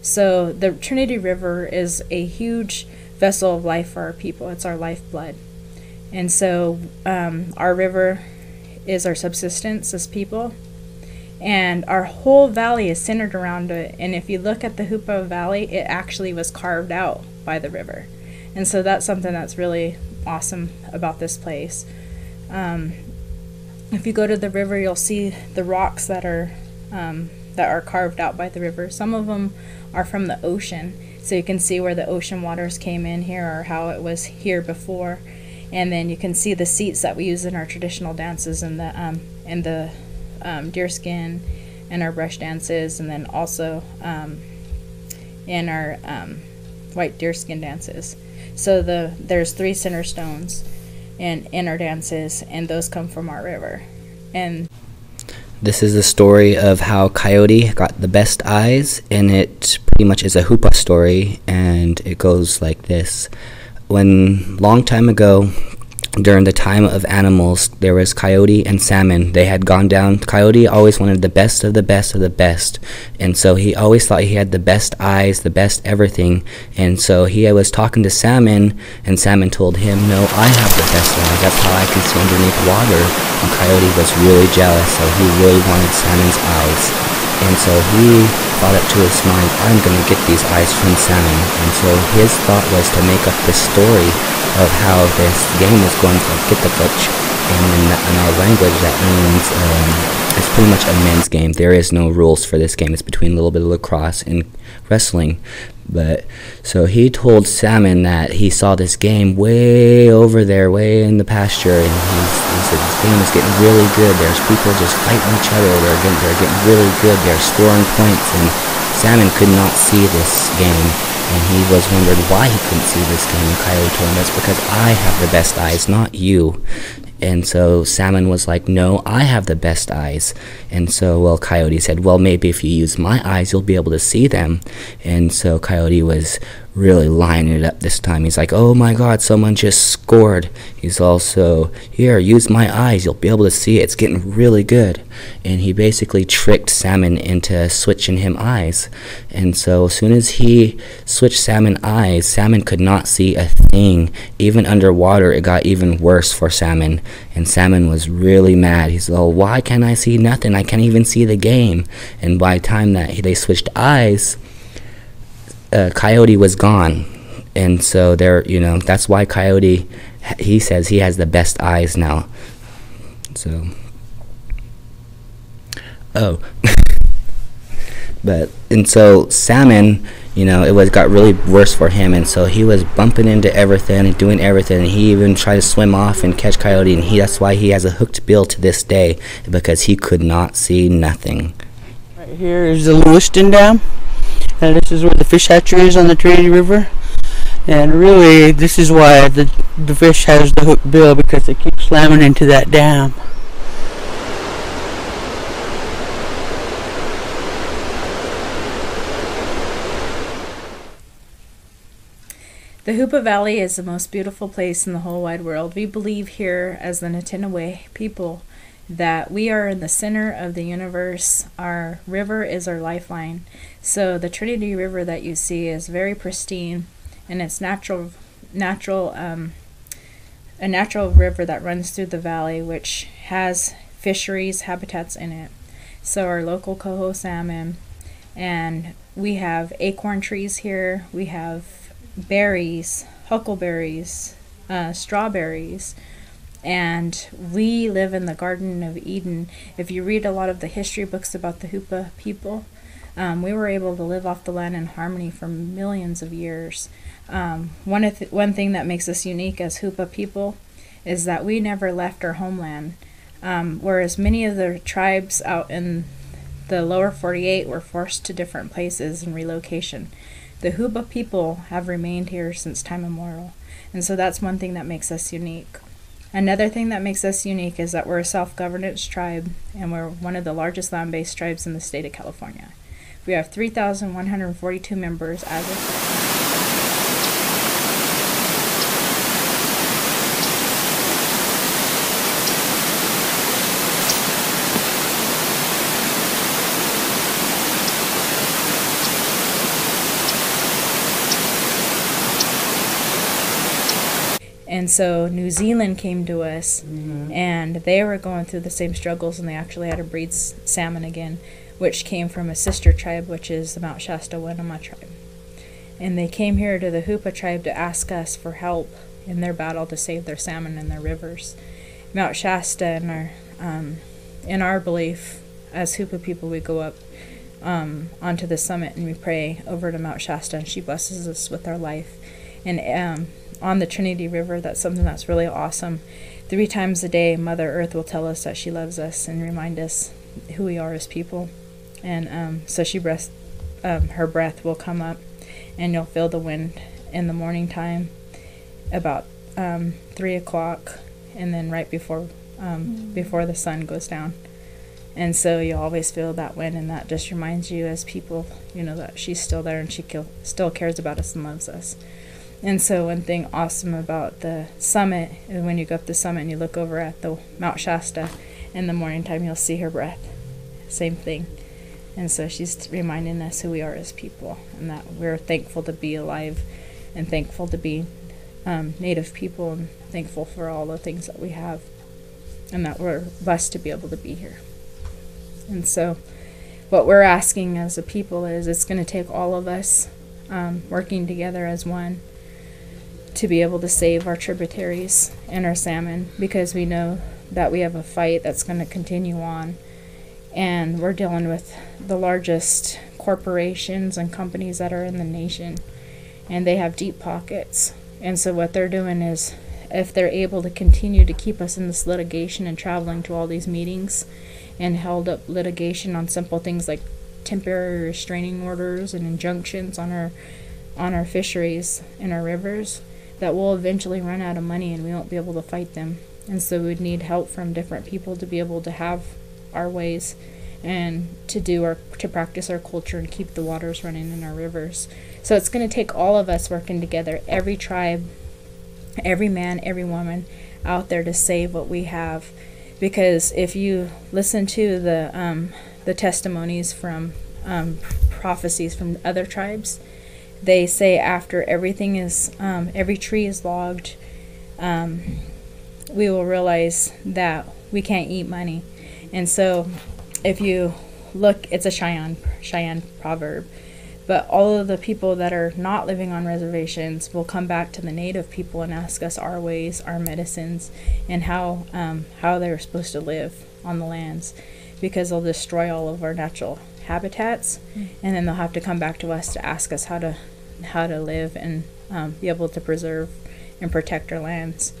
So the Trinity River is a huge vessel of life for our people. It's our lifeblood. And so um, our river is our subsistence as people. And our whole valley is centered around it. And if you look at the Hoopa Valley, it actually was carved out by the river. And so that's something that's really awesome about this place. Um, if you go to the river, you'll see the rocks that are um, that are carved out by the river. Some of them are from the ocean, so you can see where the ocean waters came in here or how it was here before. And then you can see the seats that we use in our traditional dances and the um, and the um, deerskin and our brush dances, and then also um, in our um, white deerskin dances. So the there's three center stones in in our dances, and those come from our river. And this is the story of how Coyote got the best eyes, and it pretty much is a hoopa story, and it goes like this. When long time ago, during the time of animals, there was coyote and salmon. They had gone down. Coyote always wanted the best of the best of the best. And so he always thought he had the best eyes, the best everything. And so he was talking to salmon, and salmon told him, No, I have the best eyes. That's how I can see underneath water. And coyote was really jealous, so he really wanted salmon's eyes. And so he thought up to his mind, I'm going to get these eyes from salmon. And so his thought was to make up this story of how this game was going to get the coach. And in, in our language, that means um, it's pretty much a men's game. There is no rules for this game. It's between a little bit of lacrosse and wrestling. But so he told Salmon that he saw this game way over there, way in the pasture, and he's, he said this game is getting really good. There's people just fighting each other. They're getting, they're getting really good. They're scoring points, and Salmon could not see this game and he was wondering why he couldn't see this. And Coyote told him it's because I have the best eyes, not you. And so Salmon was like, No, I have the best eyes. And so, well, Coyote said, Well, maybe if you use my eyes, you'll be able to see them. And so Coyote was really lining it up this time. He's like, Oh my god, someone just scored. He's also, Here, use my eyes. You'll be able to see it. It's getting really good. And he basically tricked Salmon into switching him eyes. And so, as soon as he switched Salmon eyes, Salmon could not see a thing. Even underwater, it got even worse for Salmon. And Salmon was really mad. He's like, oh, why can't I see nothing? I can't even see the game. And by the time that they switched eyes, uh, Coyote was gone. And so there, you know, that's why Coyote, he says he has the best eyes now. So, oh. but, and so Salmon, you know, it was got really worse for him, and so he was bumping into everything and doing everything. And he even tried to swim off and catch coyote, and he that's why he has a hooked bill to this day because he could not see nothing. Right here is the Lewiston Dam, and this is where the fish hatchery is on the Trinity River. And really, this is why the the fish has the hooked bill because they keep slamming into that dam. The Hoopa Valley is the most beautiful place in the whole wide world. We believe here as the Natinaway people that we are in the center of the universe. Our river is our lifeline. So the Trinity River that you see is very pristine and it's natural natural um, a natural river that runs through the valley which has fisheries habitats in it. So our local coho salmon and we have acorn trees here. We have berries, huckleberries, uh, strawberries, and we live in the Garden of Eden. If you read a lot of the history books about the Hoopa people, um, we were able to live off the land in harmony for millions of years. Um, one, th- one thing that makes us unique as Hoopa people is that we never left our homeland, um, whereas many of the tribes out in the lower 48 were forced to different places and relocation. The Hoopa people have remained here since time immemorial, and so that's one thing that makes us unique. Another thing that makes us unique is that we're a self governance tribe and we're one of the largest land based tribes in the state of California. We have 3,142 members as of And so New Zealand came to us, and they were going through the same struggles, and they actually had to breed s- salmon again, which came from a sister tribe, which is the Mount Shasta Winnemem tribe. And they came here to the Hoopa tribe to ask us for help in their battle to save their salmon in their rivers. Mount Shasta, in our um, in our belief, as Hoopa people, we go up um, onto the summit and we pray over to Mount Shasta, and she blesses us with our life. And um, on the Trinity River, that's something that's really awesome. Three times a day, Mother Earth will tell us that she loves us and remind us who we are as people. And um, so she breath, um, her breath will come up, and you'll feel the wind in the morning time, about um, three o'clock, and then right before um, before the sun goes down. And so you always feel that wind, and that just reminds you, as people, you know, that she's still there and she still cares about us and loves us. And so, one thing awesome about the summit is when you go up the summit and you look over at the Mount Shasta in the morning time, you'll see her breath. Same thing. And so, she's reminding us who we are as people and that we're thankful to be alive and thankful to be um, Native people and thankful for all the things that we have and that we're blessed to be able to be here. And so, what we're asking as a people is it's going to take all of us um, working together as one to be able to save our tributaries and our salmon because we know that we have a fight that's going to continue on. And we're dealing with the largest corporations and companies that are in the nation, and they have deep pockets. And so, what they're doing is if they're able to continue to keep us in this litigation and traveling to all these meetings and held up litigation on simple things like temporary restraining orders and injunctions on our on our fisheries and our rivers that we'll eventually run out of money and we won't be able to fight them and so we'd need help from different people to be able to have our ways and to do our to practice our culture and keep the waters running in our rivers so it's going to take all of us working together every tribe every man, every woman out there to save what we have. Because if you listen to the um, the testimonies from um, prophecies from other tribes, they say after everything is um, every tree is logged, um, we will realize that we can't eat money. And so, if you look, it's a Cheyenne Cheyenne proverb but all of the people that are not living on reservations will come back to the native people and ask us our ways, our medicines, and how um, how they're supposed to live on the lands, because they'll destroy all of our natural habitats, and then they'll have to come back to us to ask us how to how to live and um, be able to preserve and protect our lands.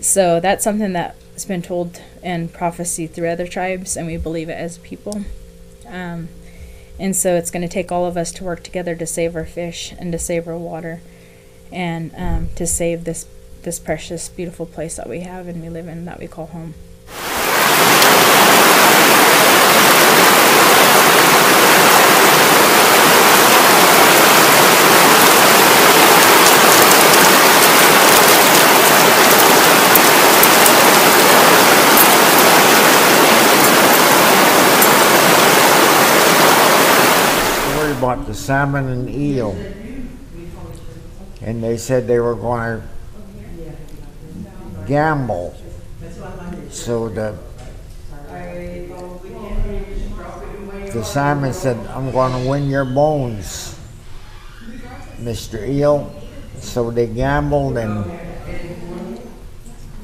So that's something that's been told in prophecy through other tribes, and we believe it as people. Um, and so it's going to take all of us to work together to save our fish and to save our water and um, to save this this precious beautiful place that we have and we live in that we call home the salmon and eel. And they said they were going to gamble. So the the salmon said, I'm going to win your bones, Mr. Eel. So they gambled and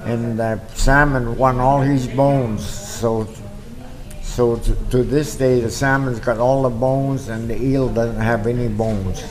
and the salmon won all his bones. So so to, to this day, the salmon's got all the bones, and the eel doesn't have any bones.